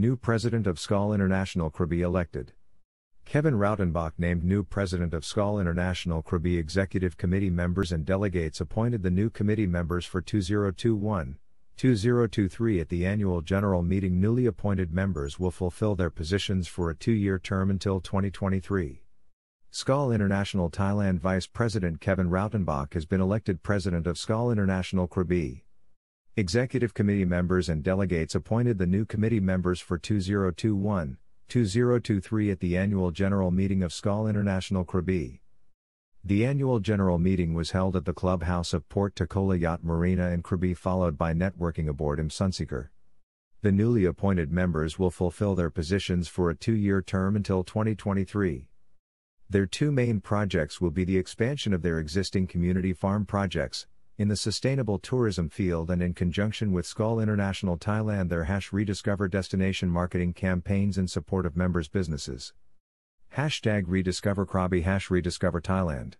New President of Skal International Krabi elected. Kevin Rautenbach named new President of Skal International Krabi Executive Committee members and delegates appointed the new committee members for 2021 2023 at the annual general meeting. Newly appointed members will fulfill their positions for a two year term until 2023. Skal International Thailand Vice President Kevin Rautenbach has been elected President of Skal International Krabi. Executive Committee members and delegates appointed the new committee members for 2021 2023 at the annual general meeting of Skal International Krabi. The annual general meeting was held at the clubhouse of Port Takola Yacht Marina in Krabi followed by networking aboard M. Sunseeker. The newly appointed members will fulfill their positions for a two-year term until 2023. Their two main projects will be the expansion of their existing community farm projects, in the sustainable tourism field and in conjunction with Skal International Thailand their hash rediscover destination marketing campaigns in support of members' businesses. Hashtag rediscover Krabi hash rediscover Thailand.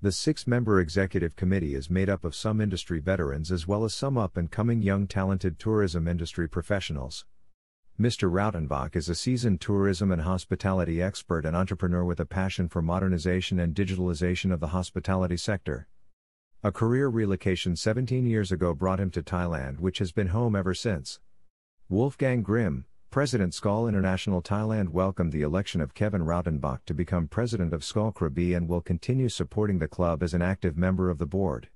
The six member executive committee is made up of some industry veterans as well as some up and coming young talented tourism industry professionals. Mr. Rautenbach is a seasoned tourism and hospitality expert and entrepreneur with a passion for modernization and digitalization of the hospitality sector. A career relocation 17 years ago brought him to Thailand, which has been home ever since. Wolfgang Grimm, President Skal International Thailand welcomed the election of Kevin Rautenbach to become president of Skal Krabi and will continue supporting the club as an active member of the board.